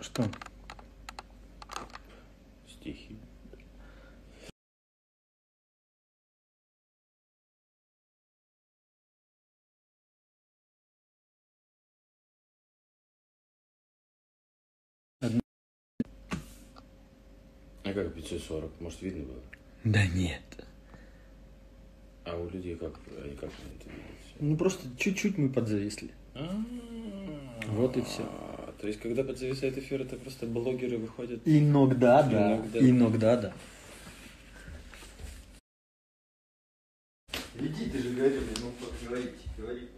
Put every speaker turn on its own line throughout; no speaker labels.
Что?
Стихи. А как 540? Может, видно было?
Да нет.
А у людей как, они как они это видят?
Ну просто чуть-чуть мы подзависли. Вот и всё.
А, То есть, когда подзависает эфир, это просто блогеры выходят.
Иногда, да.
Иногда.
Да.
Иди, ты же говорил, ну говорите, говори.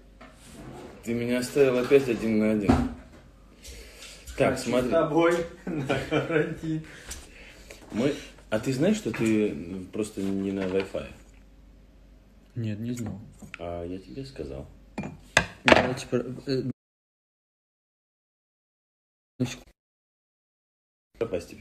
Ты меня оставил опять один на один. Так,
С
смотри.
тобой на карантин.
Мы... А ты знаешь, что ты просто не на Wi-Fi?
Нет, не знал.
А я тебе сказал.
Давайте про- э, ну,
Пропасть.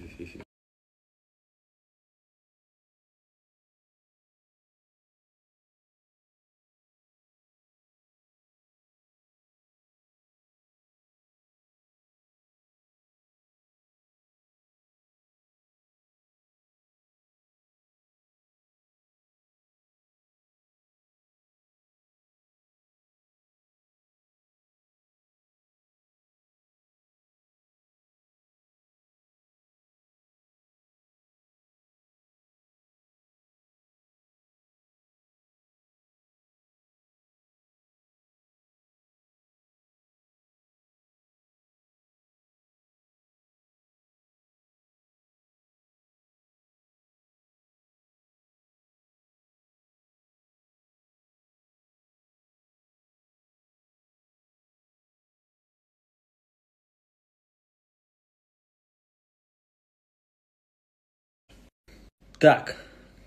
Так,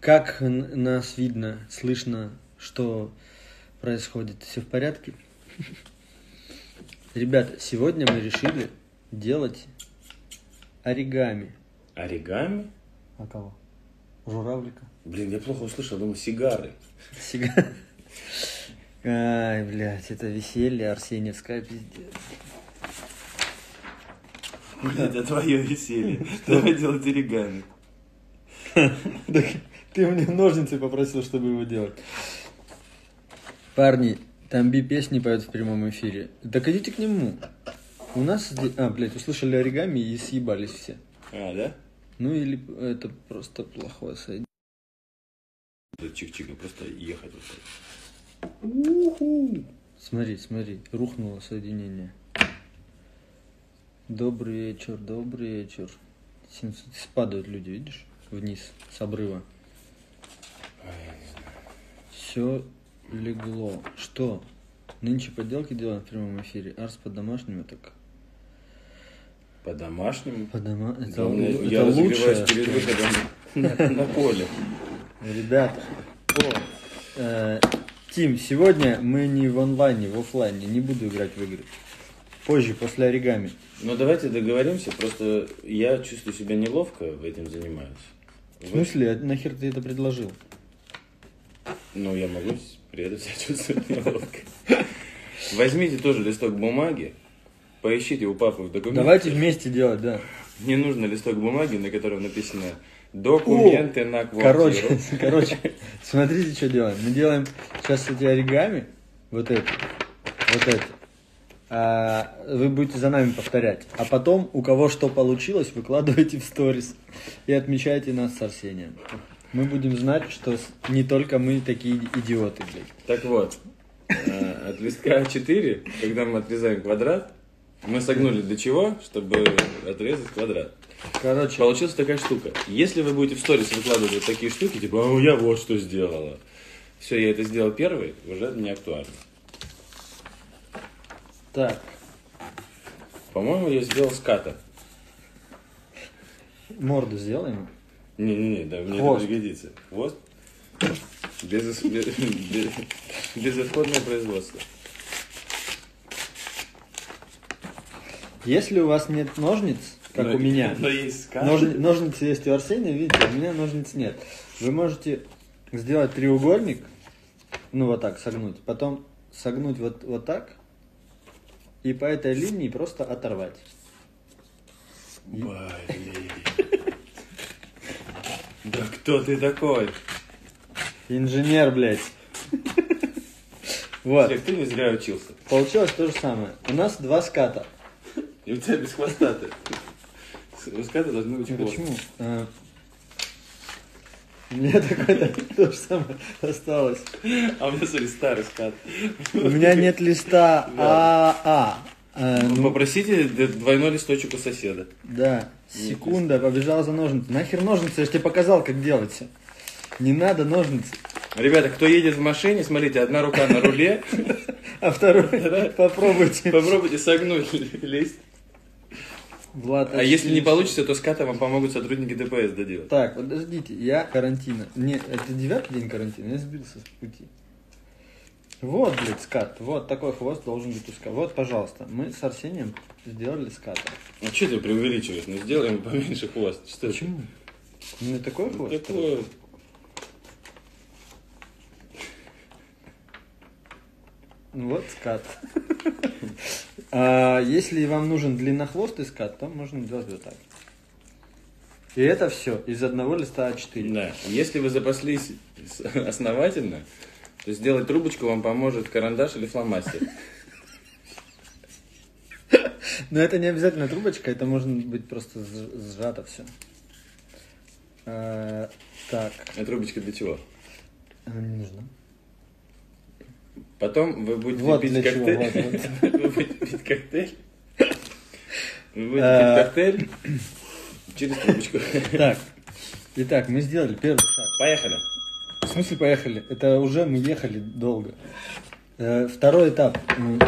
как нас видно, слышно, что происходит? Все в порядке? Ребята, сегодня мы решили делать оригами.
Оригами?
А кого? Журавлика.
Блин, я плохо услышал, думаю, сигары.
Сига- Ай, блядь, это веселье Арсеньевское, пиздец.
Это твое веселье. Давай делать оригами.
Ты мне ножницы попросил, чтобы его делать. Парни, там Би песни поют в прямом эфире. Так идите к нему. У нас здесь... А, блядь, услышали оригами и съебались все.
А, да?
Ну или это просто плохое соединение.
Это чик-чик, просто ехать вот так.
Смотри, смотри, рухнуло соединение. Добрый вечер, добрый вечер. 700 Спадают люди, видишь? Вниз, с обрыва. Все легло. Что? Нынче поделки делаем в прямом эфире. Арс по-домашнему так.
По-домашнему.
По-дома... Это,
Главное,
лу-
я
это
разогреваюсь
лучше.
перед выходом на, поле.
Ребята, э, Тим, сегодня мы не в онлайне, в оффлайне. Не буду играть в игры. Позже, после оригами.
Ну давайте договоримся, просто я чувствую себя неловко, этим занимаюсь.
В смысле, а нахер ты это предложил?
Ну, я могу при этом себя чувствовать неловко. Возьмите тоже листок бумаги, поищите у папы в документах.
Давайте вместе делать, да.
Мне нужно листок бумаги, на котором написано документы на квартиру.
Короче, короче, смотрите, что делаем. Мы делаем сейчас эти оригами, вот это, вот это. А вы будете за нами повторять. А потом, у кого что получилось, выкладывайте в сторис и отмечайте нас с Арсением. Мы будем знать, что не только мы такие идиоты, блядь.
Так вот, э, от листка А4, когда мы отрезаем квадрат, мы согнули до чего, чтобы отрезать квадрат.
Короче,
Получилась такая штука. Если вы будете в сторис выкладывать вот такие штуки, типа, а я вот что сделала. Все, я это сделал первый, уже не актуально.
Так,
По-моему, я сделал ската.
морду сделаем.
Не-не-не, да, мне
Хвост.
это пригодится. Хвост? Без, без, без- безотходное производство.
Если у вас нет ножниц, как
Но-
у меня,
Но есть скат.
Ножни- ножницы есть у Арсения, видите, а у меня ножниц нет. Вы можете сделать треугольник, ну вот так согнуть, потом согнуть вот, вот так, и по этой линии просто оторвать.
Блин. Да кто ты такой?
Инженер, блядь. Вот.
Олег, ты не зря учился.
Получилось то же самое. У нас два ската.
И у тебя без хвоста ты. У ската должны быть хвост.
Почему? А, У меня такое то же самое осталось.
А у меня, смотри, старый скат.
У меня нет листа АА. А,
Ну,
ну,
Попросите двойной листочек у соседа.
да, секунда, побежал за ножницы. Нахер ножницы, я же тебе показал, как делать. Не надо ножницы.
Ребята, кто едет в машине, смотрите, одна рука на руле.
А второй попробуйте.
Попробуйте согнуть лист.
Влад,
А если не получится, то ската вам помогут сотрудники ДПС доделать.
Так, подождите, я карантина. Не, это девятый день карантина, я сбился с пути. Вот, блядь, скат. Вот такой хвост должен быть у ската. Вот, пожалуйста, мы с Арсением сделали ската.
Ну что ты преувеличиваешь? Ну сделаем поменьше хвост. Что это?
Почему? У меня такой
Ну,
хвост?
Такое.
Вот скат. А если вам нужен длиннохвостый скат, то можно делать вот так. И это все из одного листа А4.
Да. Если вы запаслись основательно, то сделать трубочку вам поможет карандаш или фломастер.
Но это не обязательно трубочка, это может быть просто сж- сжато все. так,
А трубочка для чего?
она не нужна.
Потом вы будете
Вот
пить коктейль.
вот,
Вы будете пить коктейль. Вы будете
Э.
пить коктейль через трубочку.
Так, итак, мы сделали первый шаг.
Поехали.
В смысле поехали? Это уже мы ехали долго. Э, второй этап. М,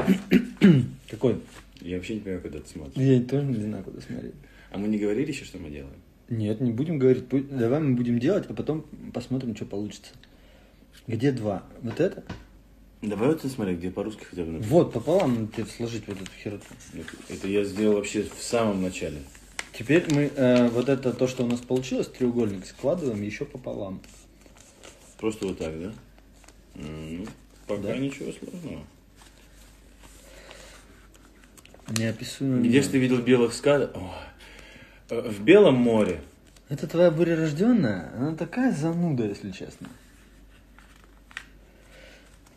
Какой?
Я вообще не понимаю, когда ты смотришь.
Я тоже не знаю, куда смотреть.
А мы не говорили еще, что мы делаем?
Нет, не будем говорить. Давай мы будем делать, а потом посмотрим, что получится. Где два? Вот это?
Давай вот ты смотри, где по-русски хотя бы написано.
Вот, пополам тебе сложить вот эту хероту.
Это я сделал вообще в самом начале.
Теперь мы э, вот это, то, что у нас получилось, треугольник, складываем еще пополам.
Просто вот так, да? Ну, пока
Да.
ничего сложного.
Неописуемо.
Где ж ты видел белых скат? О, э, В Белом море.
Это твоя буря Она такая зануда, если честно.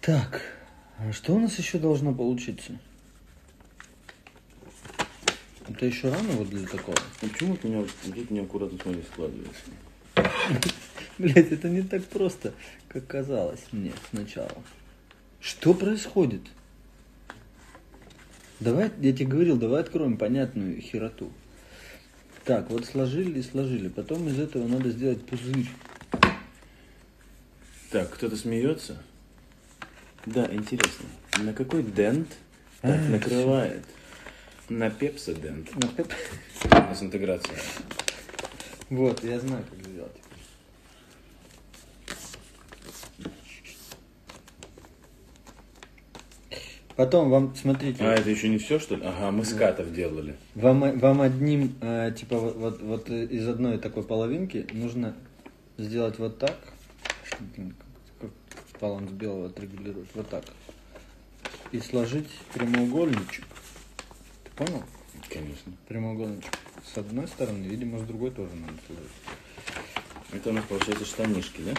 Так, а что у нас еще должно получиться? Это еще рано вот для такого.
Почему у меня тут неаккуратно смотри складывается?
Блять, это не так просто, как казалось мне сначала. Что происходит? Давай, я тебе говорил, давай откроем понятную хероту. Так, вот сложили и сложили. Потом из этого надо сделать пузырь.
Так, кто-то смеется? Да, интересно. На какой дент так накрывает? На пепсодент.
Ну, как-
У нас интеграция.
Вот, я знаю, как сделать. Потом вам, смотрите,
А, это еще не все, что ли? Ага, мы скатов делали.
вам, вам одним, э, типа, вот, вот, вот из одной такой половинки нужно сделать вот так. Как баланс белого отрегулировать? Вот так. И сложить прямоугольничек. Ты понял?
Конечно.
Прямоугольничек. С одной стороны, видимо, с другой тоже надо сложить.
Это у нас получается штанишки, да?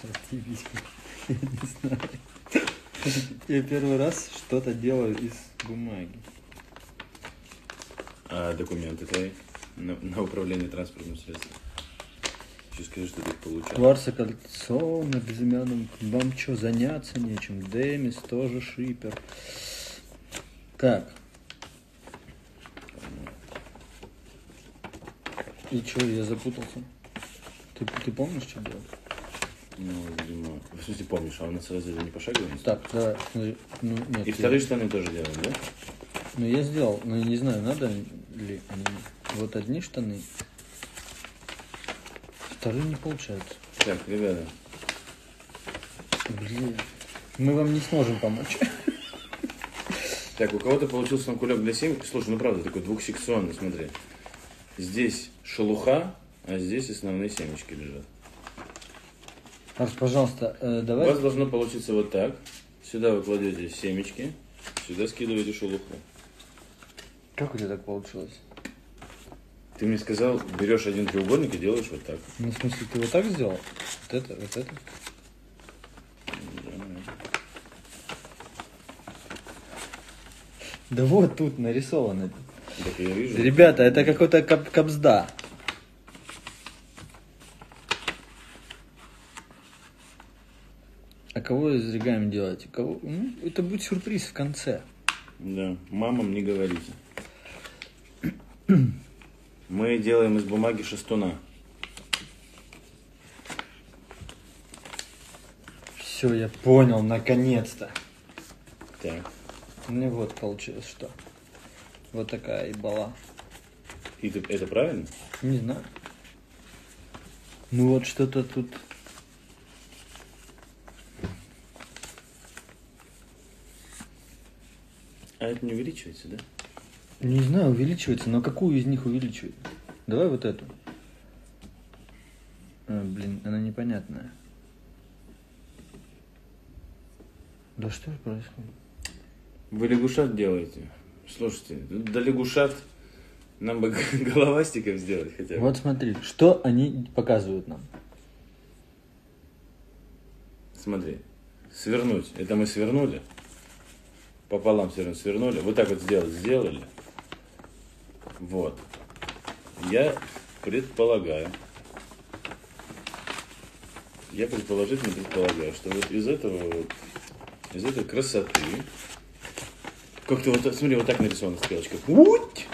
Сортировать. Я не знаю. Я первый раз что-то делаю из бумаги.
А документы твои на, на управление транспортным средством? Еще скажи, что ты их получал.
Кварца кольцо на безымянном. Вам что, заняться нечем? Демис тоже шипер. Так. И что, я запутался? Ты, ты помнишь, что делать?
Ну, видимо... В смысле, помнишь, а у нас разве не пошагово?
Так, давай. смотри. Ну, нет,
И
я-
вторые штаны тоже делаем, да?
Ну, я сделал, но я не знаю, надо ли они. Вот одни штаны. Вторые не получаются.
Так, ребята,
Блин. Мы вам не сможем помочь.
Так, у кого-то получился там кулек для семечки. Слушай, ну правда, такой двухсекционный, смотри. Здесь шелуха, а здесь основные семечки лежат.
Арс, пожалуйста, э,
У
давай.
вас должно получиться вот так. Сюда вы кладете семечки, сюда скидываете шелуху.
Как у тебя так получилось?
Ты мне сказал, берешь один треугольник и делаешь вот так.
Ну, в смысле, ты вот так сделал? Вот это, вот это? Да вот тут нарисовано.
Так я вижу.
Ребята, это какой-то кап капсда. А кого из регами делаете? Кого? Ну, это будет сюрприз в конце.
Да, мамам не говорите. Мы делаем из бумаги шестуна.
Все, я понял, наконец-то.
Так.
Мне вот получилось что. Вот такая ебала.
И ты- это правильно?
Не знаю. Ну вот что-то тут.
А это не увеличивается, да?
Не знаю, увеличивается, но какую из них увеличивать? Давай вот эту. А, блин, она непонятная. Да что же происходит?
Вы лягушат делаете? Слушайте, до лягушат нам бы головастиков сделать хотя бы.
Вот смотри, что они показывают нам.
Смотри, свернуть. Это мы свернули. Пополам свернули, свернули. Вот так вот сделать, сделали. Вот. Я предполагаю, я предположительно предполагаю, что вот из этого вот, из этой красоты, как-то вот, смотри, вот так нарисована стрелочка. Уть!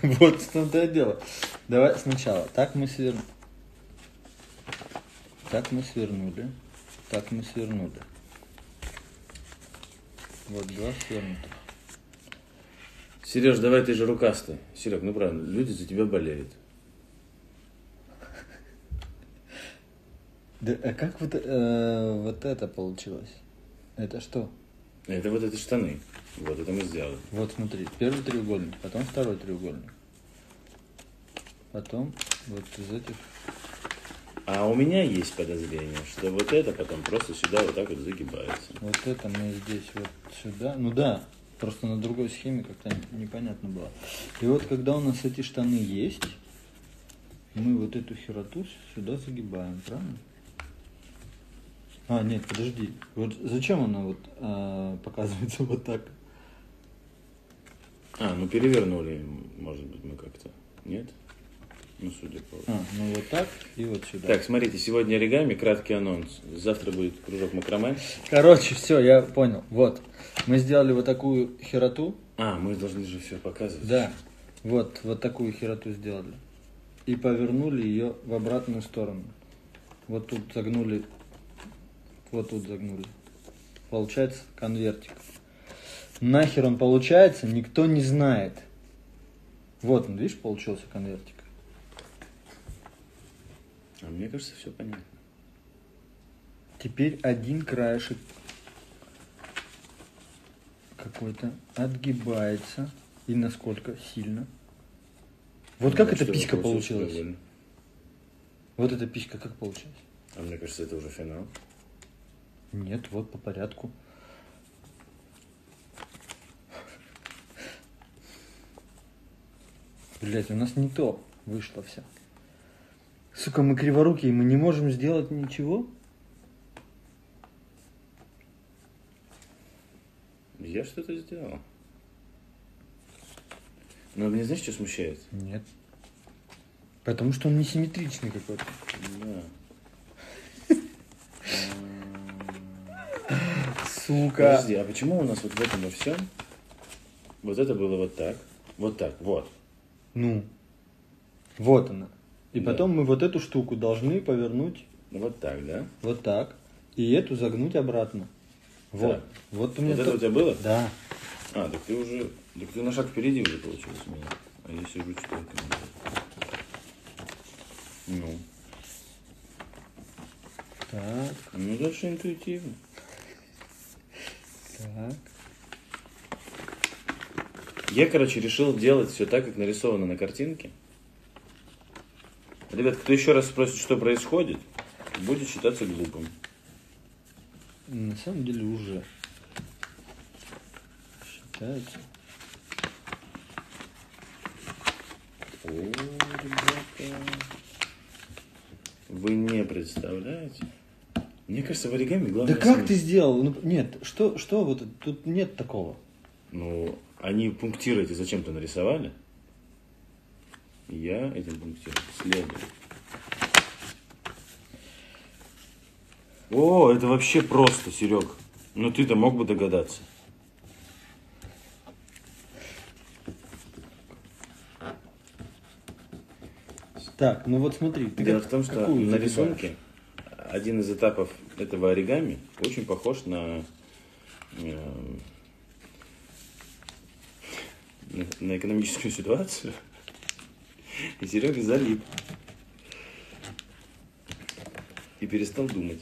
Вот в том-то и дело. Давай сначала. Так мы свернули. Так мы свернули. Так мы свернули. Вот два свернутых.
Сереж, давай ты же рукастый. Серег, ну правильно, люди за тебя болеют.
Да, а как вот, э, вот это получилось? Это что?
Это вот эти штаны. Вот это мы сделали.
Вот смотри, первый треугольник, потом второй треугольник. Потом вот из этих...
А у меня есть подозрение, что вот это потом просто сюда вот так вот загибается.
Вот это мы здесь вот сюда. Ну да, просто на другой схеме как-то непонятно было. И вот когда у нас эти штаны есть, мы вот эту хероту сюда загибаем, правильно? А, нет, подожди. Вот зачем она вот а, показывается вот так?
А, ну перевернули, может быть, мы как-то. Нет? Ну, судя по...
А, ну вот так и вот сюда.
Так, смотрите, сегодня оригами, краткий анонс. Завтра будет кружок макраме.
Короче, все, я понял. Вот. Мы сделали вот такую хероту.
А, мы должны же все показывать.
Да. Вот, вот такую хероту сделали. И повернули ее в обратную сторону. Вот тут загнули. Вот тут загнули. Получается конвертик. Нахер он получается, никто не знает. Вот он, видишь, получился конвертик.
А мне кажется, все понятно.
Теперь один краешек какой-то отгибается. И насколько сильно. Вот как
Ну,
эта
что
писька получилась?
прикольно.
Вот эта писька как получилась?
А мне кажется, это уже финал.
Нет, вот по порядку. Блять, у нас не то вышло все. Сука, мы криворукие, мы не можем сделать ничего?
Я что-то сделал. Но мне знаешь, что смущает?
Нет. Потому что он несимметричный какой-то.
Да.
Сука.
Подожди, а почему у нас вот в этом во всем вот это было вот так, вот так, вот.
Ну. Вот она. И потом мы вот эту штуку должны повернуть
Вот так, да?
вот так. И эту загнуть обратно. Вот.
Так.
Вот у меня
Вот это
то-
у тебя было?
Да.
А, так ты уже, так ты на шаг впереди уже получилось у меня. А я сижу что-то. Ну,
Так,
ну дальше интуитивно.
так.
Я, короче, решил делать все так, как нарисовано на картинке. Ребят, кто еще раз спросит, что происходит, будет считаться глупым.
На самом деле уже считается.
О, ребята. Вы не представляете? Мне кажется, в оригами главное...
Да как
смысл.
ты сделал? Ну, нет, что, что вот тут нет такого.
Ну, они пунктиры эти зачем-то нарисовали. Я этим пунктиром следую. О, это вообще просто, Серег. Ну ты-то мог бы догадаться.
Так, ну вот смотри, ты
Дело
как-
в том, что на рисунке один из этапов этого оригами очень похож на, э, на экономическую ситуацию. И Серега залип. И перестал думать.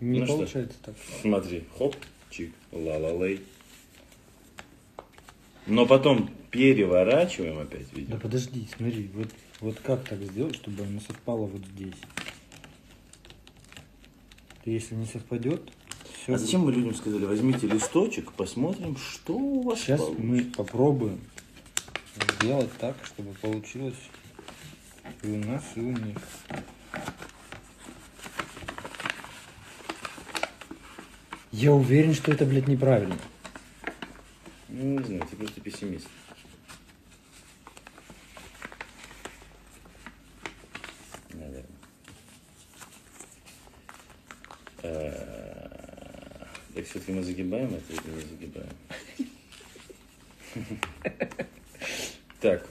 Не
Ну что?
получается так.
Смотри, хоп, чик, ла-ла-лей. Но потом переворачиваем опять, видимо.
Да подожди, смотри, вот, вот как так сделать, чтобы оно совпало вот здесь? Если не совпадет, все.
А зачем мы людям сказали, возьмите листочек, посмотрим, что у вас
Сейчас
получится.
мы попробуем сделать так, чтобы получилось и у нас, и у них. Я уверен, что это, блядь, неправильно.
Ну, не знаю, ты просто пессимист. Наверное. Э, Так все-таки мы загибаем это или не загибаем? Так.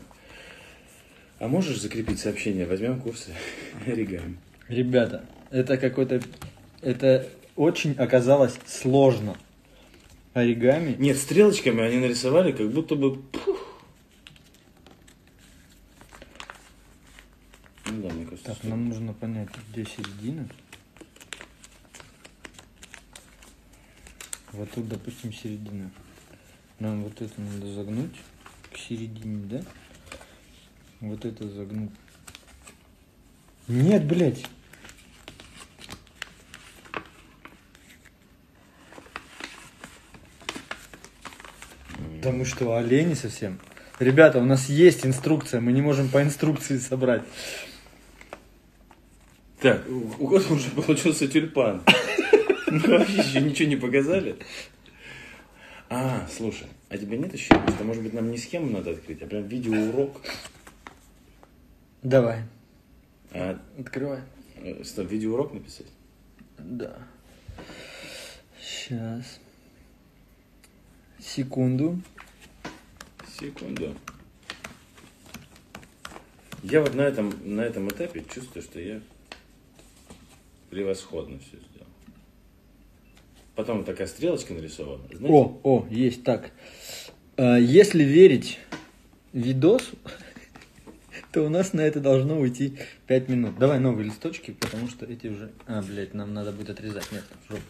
А можешь закрепить сообщение? Возьмем курсы оригами.
Ребята, это какой-то... Это очень оказалось сложно. Оригами.
Нет, стрелочками они нарисовали, как будто бы... пух. Ну да, мне кажется,
Так,
что-
нам нужно понять, где середина. Вот тут, допустим, середина. Нам вот это надо загнуть середине, да? Вот это загнуть. Нет, блядь. Мы что, олени совсем? Ребята, у нас есть инструкция, мы не можем по инструкции собрать.
Так, у кого уже получился тюльпан. Вообще еще ничего не показали. А, слушай, а тебе нет ощущения, что, может быть, нам не схему надо открыть, а прям видеоурок?
Давай,
А,
открывай.
э, что, видеоурок написать?
Да. Сейчас. Секунду.
Секунду. Я вот на этом, на этом этапе чувствую, что я превосходно все. Потом такая стрелочка нарисована. Знаете?
О, о, есть так. А, Если верить видосу, то у нас на это должно уйти 5 минут. Давай новые листочки, потому что эти уже... А, блядь, нам надо будет отрезать. Нет, в жопу.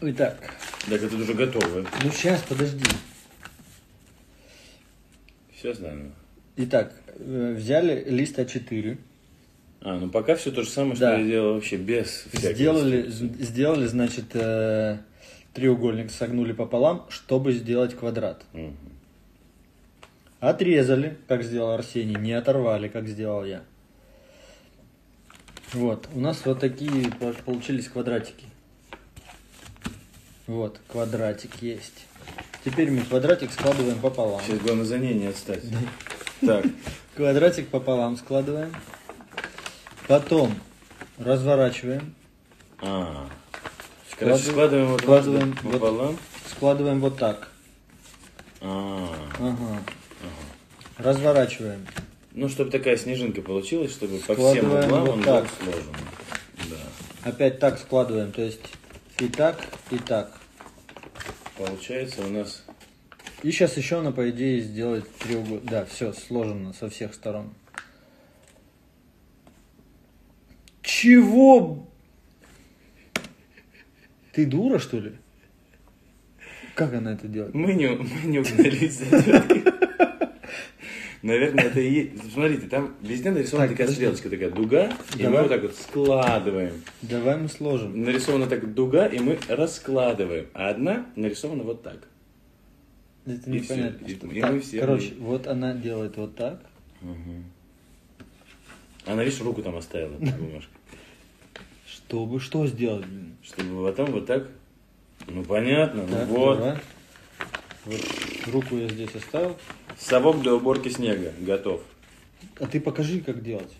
Итак,
Так это уже готово.
ну сейчас, подожди.
Все знаю.
Итак, э, взяли лист А4,
А, ну пока все то же самое, что
Да.
я делал вообще без всяких
сделали, з- сделали, значит, э, треугольник согнули пополам, чтобы сделать квадрат.
Мгм.
Отрезали, как сделал Арсений, не оторвали, как сделал я. Вот, у нас вот такие по- получились квадратики. Вот, квадратик есть. Теперь мы квадратик складываем пополам.
Сейчас главное за ней не отстать. Так,
Квадратик пополам складываем. Потом разворачиваем.
а.
Складываем-
складываем вот
складываем вот-
пополам.
Складываем вот так.
А.
Ага. Разворачиваем.
Ну, чтобы такая снежинка получилась, чтобы по всем
Складываем
углам
вот
он
так.
был сложен. Да.
Опять так складываем. То есть и так, и так.
Получается у нас...
И сейчас еще она, по идее, сделает треугольник. Да, все сложено со всех сторон. Чего? Ты дура, что ли? Как она это делает?
Мы не, мы не угнались за. Наверное, это и есть. Смотрите, там везде нарисована
Так,
такая
подожди.
стрелочка, такая дуга, и мы
Давай.
вот так вот складываем.
Давай мы сложим.
Нарисована так дуга, и мы раскладываем. А одна нарисована вот так.
Это
И
непонятно.
и-
что-
и
Так,
мы все
короче,
были.
вот она делает вот так.
Мгм. Она, видишь, руку там оставила, бумажкой.
Чтобы что сделать? блин?
Чтобы потом вот так. Ну понятно, ну
Так,
вот.
давай. Вот руку я здесь оставил.
Совок для уборки снега готов.
А ты покажи, как делать.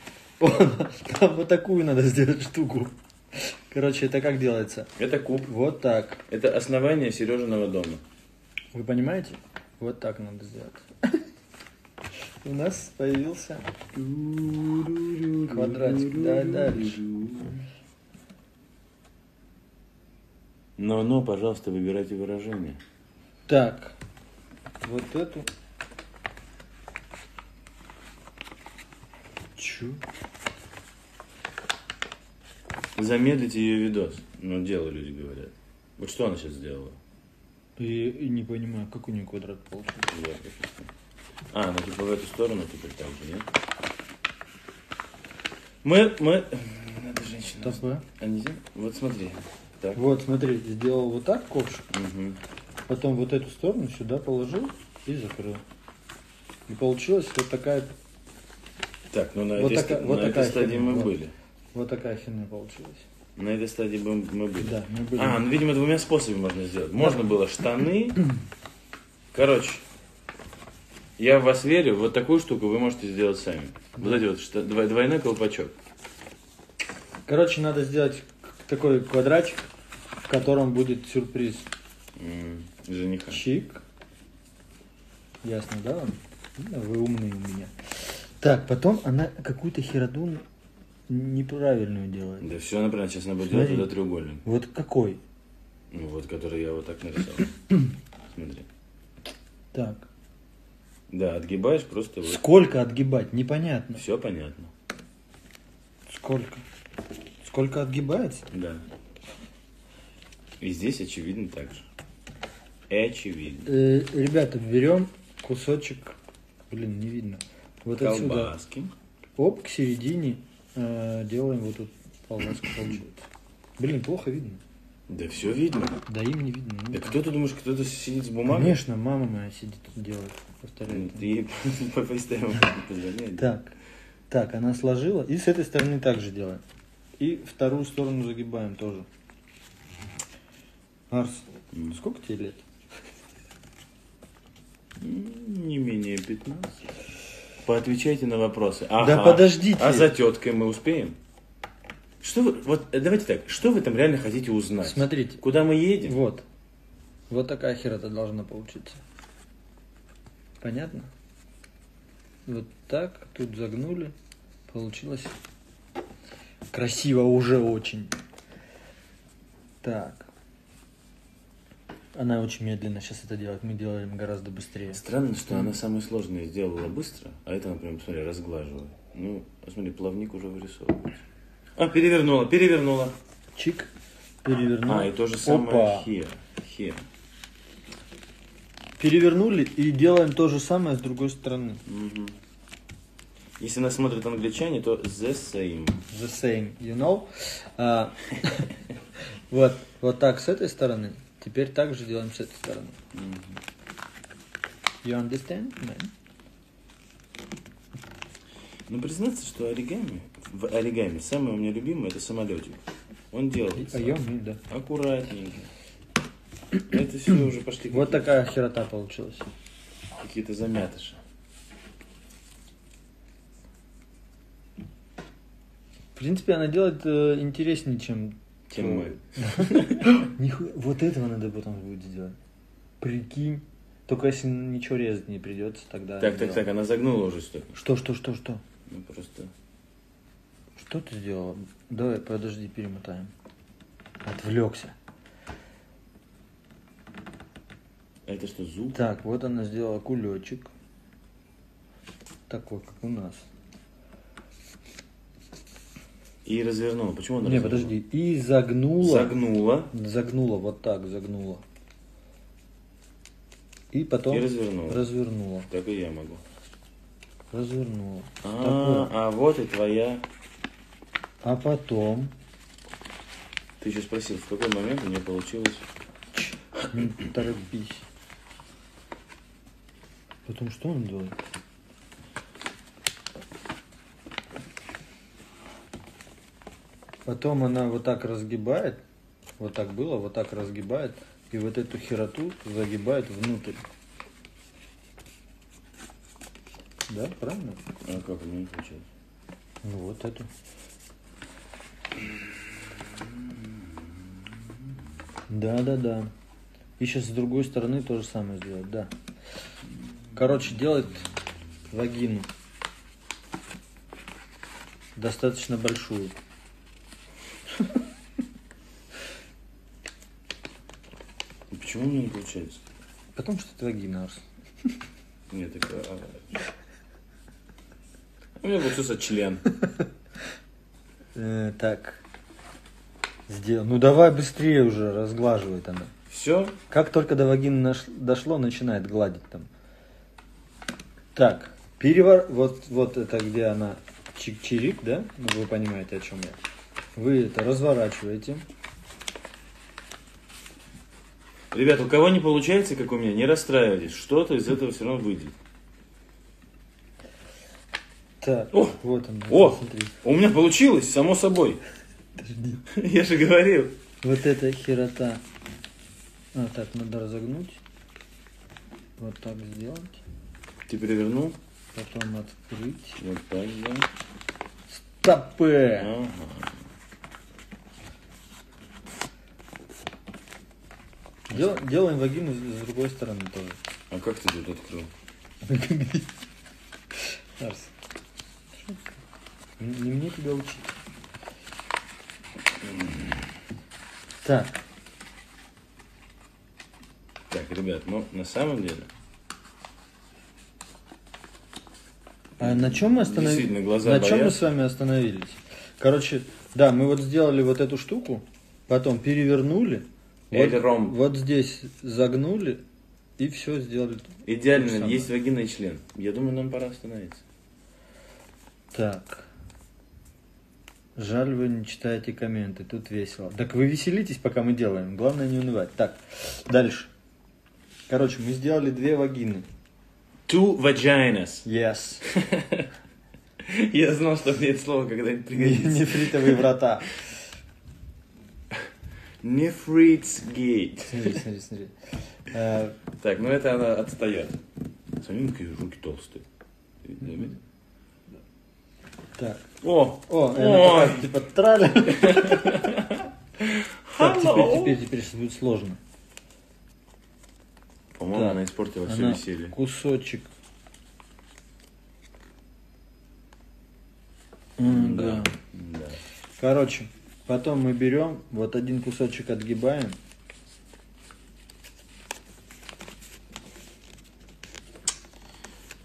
Там вот такую надо сделать штуку. Короче, это как делается?
Это куб.
Вот так.
Это основание Сережиного дома.
Вы понимаете? Вот так надо сделать. У нас появился квадратик. Да, дальше.
Но, но, пожалуйста, выбирайте выражение.
Так. Вот эту. Чё?
Замедлите ее видос. Ну, дело люди говорят. Вот что она сейчас сделала?
И, и не понимаю, как у нее квадрат получился.
Я просто- А, ну типа в эту сторону теперь так же, нет? Мы, мы... Надо женщина.
Стоп, а?
Нельзя? Вот смотри. Так.
Вот, смотри, сделал вот так ковшик,
Мгм.
потом вот эту сторону сюда положил и закрыл. И получилась вот такая,
Так, ну на,
Вот
этой,
такая-
ста-
вот
на этой
такая
стадии
херня,
мы
вот.
были.
вот такая херня получилась.
На этой стадии мы, мы были.
Да, мы были.
А, ну, видимо, двумя способами можно сделать. Можно было штаны. Короче, я в вас верю. Вот такую штуку вы можете сделать сами. Вот эти вот двой- двойной колпачок.
Короче, надо сделать такой квадратик, в котором будет сюрприз.
М, Жениха.
Чик. Ясно, да вам? Вы умные у меня. Так, потом она какую-то хероду неправильную делает.
Да все, например, сейчас она будет делать
Смотри.
туда треугольник.
Вот какой?
Ну вот, который я вот так нарисовал. Смотри.
Так.
Да, отгибаешь просто вот.
Сколько отгибать? Непонятно.
Все понятно.
Сколько? Сколько отгибается?
Да. И здесь очевидно так же. Очевидно.
Э, ребята, берем кусочек, блин, не видно. Вот отсюда.
Колбаски.
Оп, к середине э, делаем вот тут полоску получается. Блин, плохо видно.
Да все видно.
Да им не видно.
Да кто ты думаешь, кто-то сидит с бумагой?
Конечно, мама моя сидит тут делает. Повторяет.
Ты ей по фейстайму позвоняй.
Так, так, она сложила. И с этой стороны также делаем. И вторую сторону загибаем тоже. Арс, сколько тебе лет?
Не менее 15. Поотвечайте на вопросы.
Да
Ага.
подождите.
А за теткой мы успеем? Что вы, вот давайте так, что вы там реально хотите узнать?
Смотрите.
Куда мы едем?
Вот. Вот такая херата должна получиться. Понятно? Вот так, тут загнули. Получилось красиво уже очень. Так. Она очень медленно сейчас это делает. Мы делаем гораздо быстрее.
Странно, что она самое сложное сделала быстро, а это, например, посмотри, разглаживает. Ну, посмотри, плавник уже вырисовывается. А, перевернула, перевернула.
Чик. Перевернули.
А, и то же самое
Опа.
here. Here.
Перевернули и делаем то же самое с другой стороны.
Мгм. Если нас смотрят англичане, то the same.
The same, you know? А, вот, вот так с этой стороны. Теперь так же делаем с этой стороны. You understand, man?
Ну, признаться, что оригами, в оригами самое у меня любимое это самолетик. Он делается
А я да.
аккуратненько. Это все уже пошли
Вот такая херота получилась.
какие-то замятыши.
В принципе, она делает э, интереснее, чем...
Чем мы.
Нихуя, вот этого надо потом будет сделать. Прикинь. Только если ничего резать не придется, тогда...
Так, так, так, она загнула уже столько.
Что, что, что, что?
Ну, просто...
Что ты сделал? Давай, подожди, перемотаем. Отвлекся.
А это что, зуб?
Так, вот она сделала кулечек. Такой, как у нас.
И развернула. Почему она
Не,
развернула?
подожди. И загнула.
Загнула
Загнула, вот так загнула. И потом
и развернула.
развернула.
Так и я могу.
Развернула.
А, а вот и твоя...
А потом...
Ты еще спросил, в какой момент у нее получилось...
Не торопись. Потом что он делает? Потом она вот так разгибает, вот так было, вот так разгибает, и вот эту хероту загибает внутрь. Да, правильно?
А как у меня получается?
Ну вот эту. Да, да, да. И сейчас с другой стороны то же самое сделать, да. Короче, делает вагину. Достаточно большую.
Почему у меня не получается?
Потому что это вагина, Арс.
Нет, так... а, У меня получился член.
Э, так. Сделал. Ну давай быстрее уже, разглаживает она.
Все?
Как только до вагины дошло, начинает гладить там. Так, перевор... Вот, вот это где она чик-чирик, да? Вы понимаете, о чем я. Вы это разворачиваете.
Ребят, у кого не получается, как у меня, не расстраивайтесь. Что-то из этого все равно выйдет.
Так,
О!
вот он.
О!
Смотри.
У меня получилось, само собой. Я же говорил.
Вот эта херота. А, так, надо разогнуть. Вот так сделать.
Ты перевернул?
Потом открыть.
Вот так, да.
Стопы!
Ага.
Дел- делаем вагину с другой стороны тоже.
А как ты тут открыл?
Арс. Не не мне тебя учить. Так,
Так, ребят, ну на самом деле,
а на чем мы остановились?
Глаза
на чем мы с вами остановились? Короче, да, мы вот сделали вот эту штуку, потом перевернули, вот, вот здесь загнули и все сделали.
идеально, есть вагина и член. Я думаю, нам пора остановиться.
Так. Жаль, вы не читаете комменты, тут весело. Так вы веселитесь, пока мы делаем. Главное не унывать. Так, дальше. Короче, мы сделали две вагины.
Two vaginas.
Yes.
Я знал, что мне это слово когда-нибудь пригодится.
Нефритовые врата.
Нефритс гейт.
Смотри, смотри, смотри. Э,
Так, ну это она отстает. Смотри, какие руки толстые.
Так.
О!
О, такая, типа траля. Так, теперь, теперь, теперь будет сложно.
По-моему,
Так.
она испортила все веселье.
кусочек. М, да.
Да.
Короче, потом мы берем, вот один кусочек отгибаем.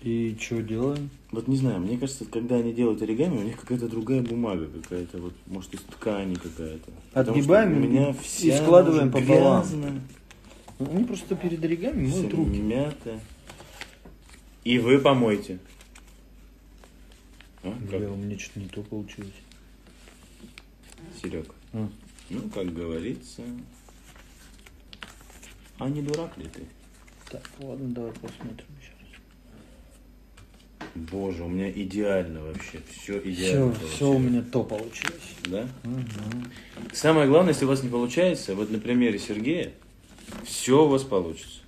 И что делаем?
Вот не знаю, мне кажется, когда они делают оригами, у них какая-то другая бумага какая-то, вот, может, из ткани какая-то. Потому
Отгибаем
у меня вся
и складываем пополам.
грязная,
Они просто перед оригами моют руки.
мятая. И вы помойте. А, как?
Бля, у меня что-то не то получилось.
Серег,
А.
ну, как говорится, а не дурак ли ты?
Так, ладно, давай посмотрим еще раз.
Боже, у меня идеально вообще, все
Все,
идеально
все у меня то получилось.
Да?
Мгм.
Самое главное, если у вас не получается, вот на примере Сергея, все у вас получится.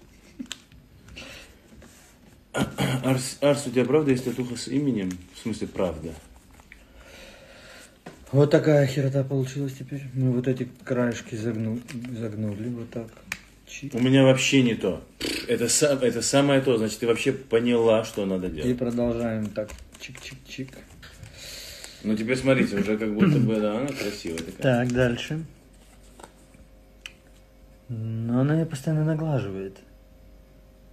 Арс, Арс, у тебя правда есть татуха с именем? В смысле, правда?
Вот такая херота получилась теперь. Мы вот эти краешки загну- загнули вот так. Чик.
У меня вообще не то. Это, сам, это самое то. Значит, ты вообще поняла, что надо
И
делать.
продолжаем так. Чик-чик-чик.
Ну, теперь смотрите, уже как будто бы, да, она красивая такая.
Так, дальше. Но она меня постоянно наглаживает.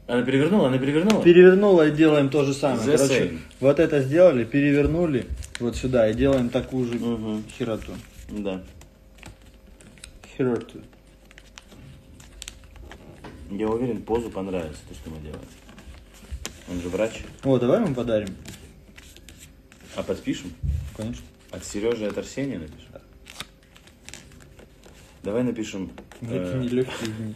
Она перевернула, она перевернула?
Перевернула и делаем то же самое.
The
Короче,
same.
вот это сделали, перевернули вот сюда и делаем такую же
Мгм.
хероту.
Да.
Хероту.
Я уверен, позу понравится, то, что мы делаем. Он же врач.
О, давай ему подарим.
А подпишем?
Конечно.
От Сережи от Арсения напишем? Давай напишем...
Эти
э,
нелегкие дни.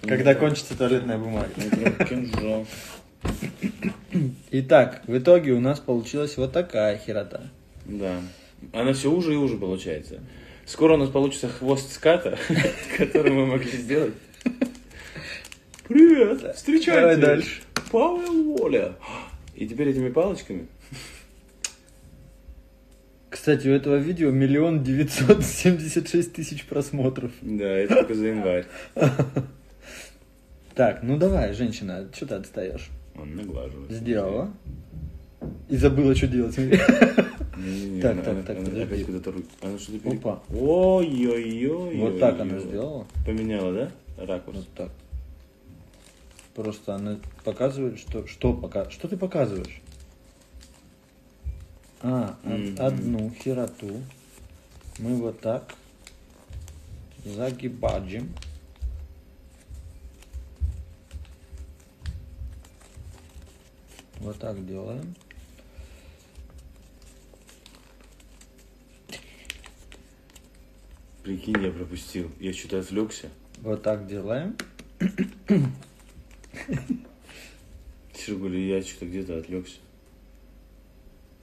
Когда кончится туалетная бумага.
Кинжал.
Итак, в итоге у нас получилась вот такая херота.
Да. Она все уже и уже получается. Скоро у нас получится хвост ската, который мы могли сделать. Привет! Встречайте!
Давай дальше.
Павел Воля. И теперь этими палочками
Кстати, у этого видео миллион девятьсот семьдесят шесть тысяч просмотров.
Да, это только за январь.
Так, ну давай, женщина, что ты отстаешь?
Он наглаживает.
Сделала. И забыла, что делать. Так, так, так, подожди.
Она что-то пере-
Опа.
Ой-ой-ой.
Вот так она сделала.
Поменяла, да? Ракурс.
Вот так. Просто она показывает, что... Что, пока... что ты показываешь? А,
Мгм.
одну хероту мы вот так загибаем. Вот так делаем.
Прикинь, я пропустил. Я что-то отвлекся.
Вот так делаем.
Говорю, я что-то где-то отвлекся.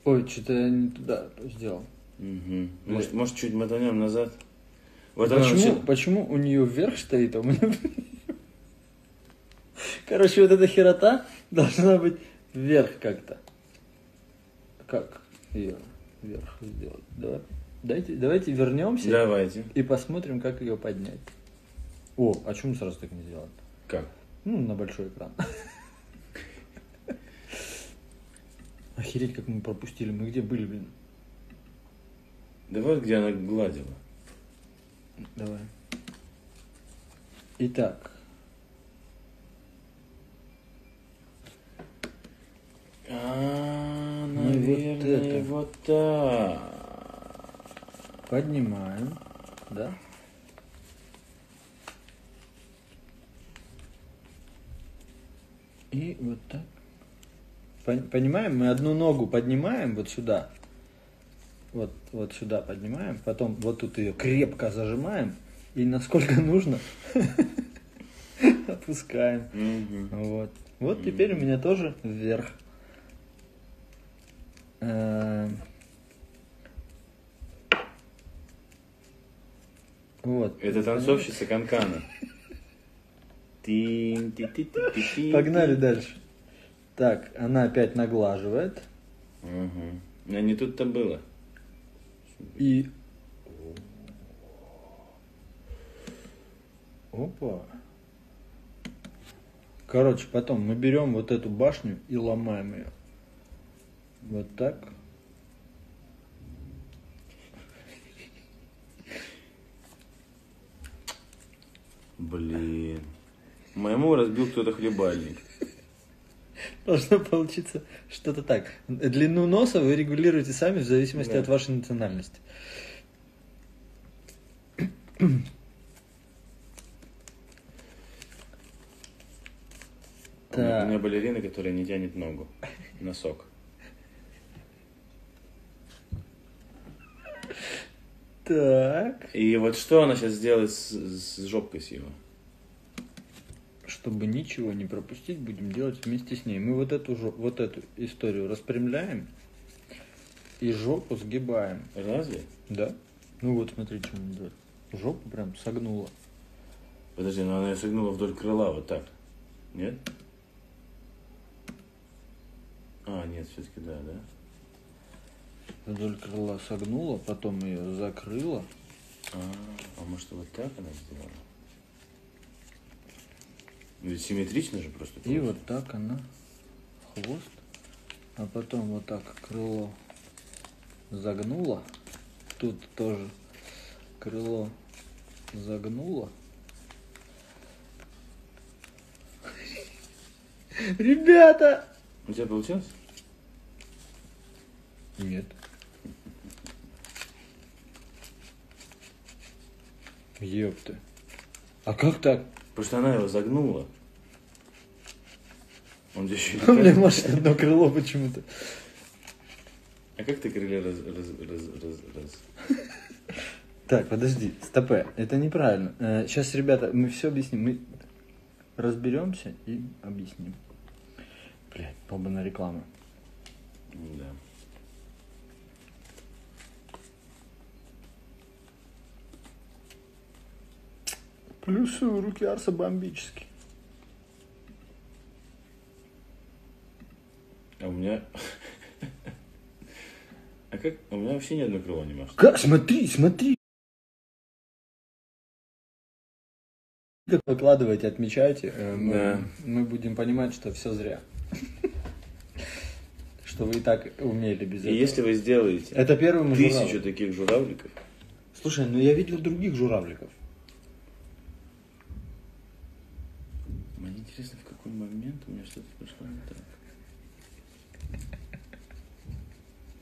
Ой, что-то я не туда сделал.
Мгм. Может, может, чуть мотанем назад? Вот
почему,
вообще-
почему у нее вверх стоит, а у меня... Короче, вот эта херота должна быть вверх как-то. Как ее вверх сделать? Давай. Дайте, давайте вернемся
Давайте.
и посмотрим, как ее поднять. О, а почему сразу так не сделать?
Как?
Ну, на большой экран. Охереть, как мы пропустили. Мы где были, блин?
Давай, где она гладила.
Давай. Итак,
А,
Ну вот
наверное,
это.
вот так.
поднимаем. Да? И вот так. Пон- Понимаем, мы одну ногу поднимаем вот сюда. Вот, вот сюда поднимаем, потом вот тут ее крепко зажимаем, и насколько нужно опускаем. Вот. Вот теперь у меня тоже вверх. Эм. Вот.
Это танцовщица Канкана.
Погнали дальше. Так, она опять наглаживает.
Мгм. А не тут-то было.
И... Опа. Короче, потом мы берем вот эту башню и ломаем ее. Вот так.
Блин. Моему разбил кто-то хлебальник.
Должно получиться что-то так. Длину носа вы регулируете сами в зависимости
Да.
от вашей национальности.
Меня, у меня балерина, которая не тянет ногу. Носок.
Так.
И вот что она сейчас сделает с, с жопкой с его?
Чтобы ничего не пропустить, будем делать вместе с ней. Мы вот эту, вот эту историю распрямляем и жопу сгибаем.
Разве?
Да? Ну вот, смотри, что она делает. Жопу прям согнула.
Подожди, но она ее согнула вдоль крыла вот так. Нет? А, нет, все-таки да, да?
Вдоль крыла согнула, потом ее закрыла.
А, а может вот так она сделала? Ну, Ведь симметрично же просто.
И вот так она хвост, а потом вот так крыло загнула. Тут тоже крыло загнула. Ребята!
У тебя получилось?
Нет. Ёпты. А как так?
Потому что она его загнула. Он здесь еще
У меня машет одно крыло почему-то.
А как ты крылья раз... раз, раз, раз, раз?
Так, подожди, стопе, это неправильно. Сейчас, ребята, мы все объясним. Мы... разберемся и объясним. Блядь, на реклама.
Да.
Плюсы у руки Арса бомбические.
А у меня... А как? У меня вообще ни одно крыло не машет.
Как? Смотри, смотри. Как выкладываете, отмечайте. э, Мы,
Да.
мы будем понимать, что все зря. Что вы и так умели без
И
этого.
если вы сделаете
Это первый мой
тысячу таких журавликов,
Слушай, ну я видел других журавликов.
мне интересно, в какой момент у меня что-то пошло не так.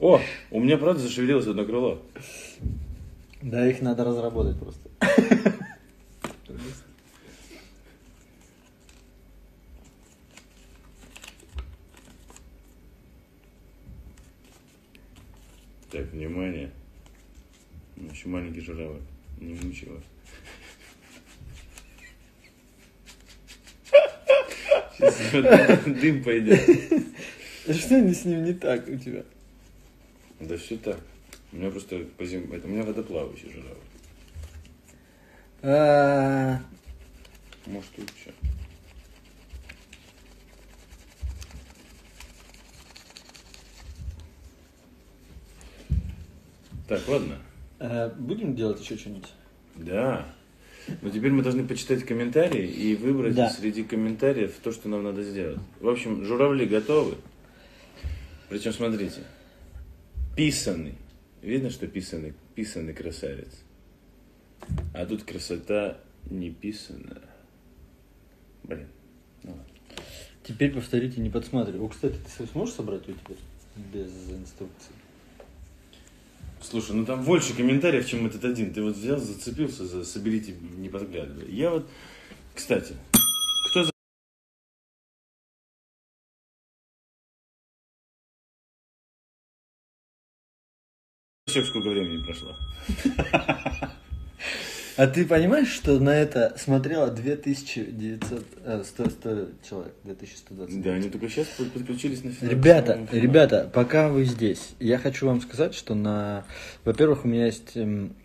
О, у меня правда зашевелилось одно крыло.
Да, их надо разработать просто.
Так, внимание. Еще маленький журавль. Не мучай его. Сейчас дым пойдет.
Что с ним не так у тебя?
Да все так. У меня просто по зим... это, у меня водоплавающий журавль.
А,
Может тут что? Так, ладно.
э, Будем делать еще что-нибудь?
Да. Но теперь мы должны почитать комментарии и выбрать
Да.
среди комментариев то, что нам надо сделать. В общем, журавли готовы. Причем, смотрите. Писанный. Видно, что писанный? Писанный красавец. А тут красота не писанная. Блин. Ну ладно.
Теперь повторите, не подсматривай. О, кстати, ты сможешь собрать ее теперь? Без инструкции.
Слушай, ну там больше комментариев, чем этот один. Ты вот взял, зацепился за соберите, не подглядывай. Я вот, кстати, Всё, сколько времени прошло?
А ты понимаешь, что на это смотрело 2900, э, 100, 100 человек, 2120?
Да, они только сейчас подключились на финал.
Ребята, ребята, пока вы здесь, я хочу вам сказать, что на... Во-первых, у меня есть эм,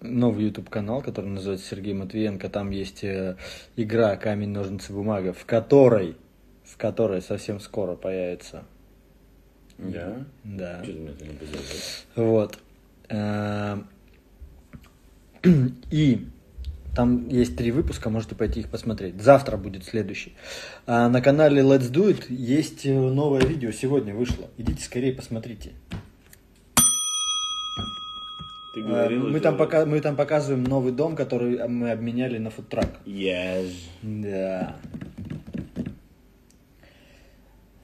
новый YouTube канал, который называется Сергей Матвиенко. Там есть э, игра «Камень, ножницы, бумага», в которой, в которой совсем скоро появится.
Да?
Да.
Что ты меня это не позовешь?
Вот. Эм, И там есть три выпуска, можете пойти их посмотреть. Завтра будет следующий. А на канале Let's Do It есть э, новое видео, сегодня вышло. Идите скорее посмотрите.
Ты
Э,
говорил,
Мы
это-
там, пока, мы там показываем новый дом, который мы обменяли на фудтрак.
Ж...
Да.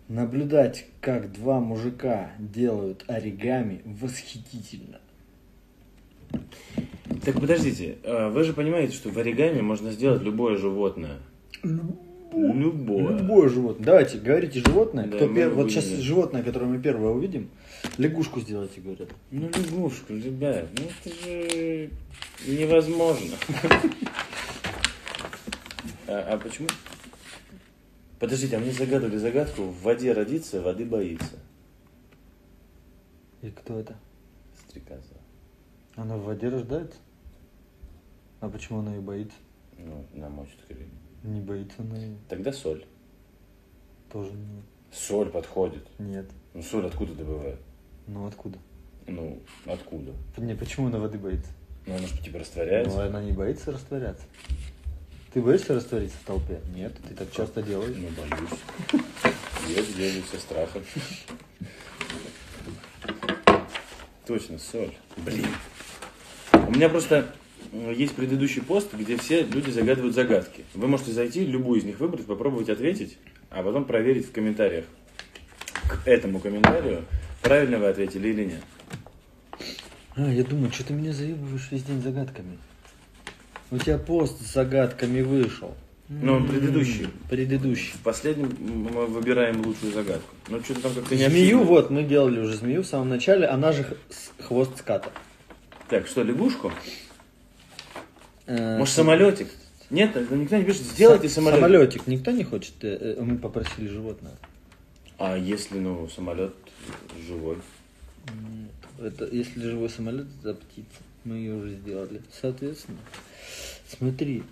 Наблюдать, как два мужика делают оригами, восхитительно.
Так подождите, а вы же понимаете, что в оригами можно сделать любое животное. Любое.
Любое животное. Давайте, говорите животное.
Да,
Кто пер- Вот сейчас животное, которое мы первое увидим. Лягушку сделайте, говорят.
Ну, лягушку, ребят, ну это же невозможно. А, а почему? Подождите, а мне загадывали загадку, в воде родится, воды боится.
И кто это?
Стрекоза.
Она в воде рождается? А почему она и боится?
Ну, намочит хрень.
Не боится она и
Тогда соль.
тоже нет.
Соль подходит.
Нет.
Ну, соль откуда добывают?
Ну откуда?
Ну, откуда?
Не, почему она воды боится?
Ну, она же типа растворяется.
Ну, она не боится растворяться. Ты боишься раствориться в толпе? Нет, ты так часто делаешь.
Ну, боюсь. Я делаю со страхом. Точно, соль. Блин. У меня просто э, есть предыдущий пост, где все люди загадывают загадки. Вы можете зайти, любую из них выбрать, попробовать ответить, а потом проверить в комментариях к этому комментарию, правильно вы ответили или нет.
А, я думаю, что ты меня заебываешь весь день загадками. У тебя пост с загадками вышел.
Ну, он предыдущий.
Предыдущий.
В последнем мы выбираем лучшую загадку. Ну, что-то там как-то не
Змею,
активно.
вот, мы делали уже змею в самом начале, она же хвост ската.
Так, что, лягушку?
Э,
Может, самолетик? Нет, никто не пишет, сделайте
Сам-
самолет.
Самолетик никто не хочет? Э, э, Мы попросили животное.
А если, ну, самолет живой?
Это, если живой самолет, это птица. Мы ее уже сделали. Соответственно, смотри,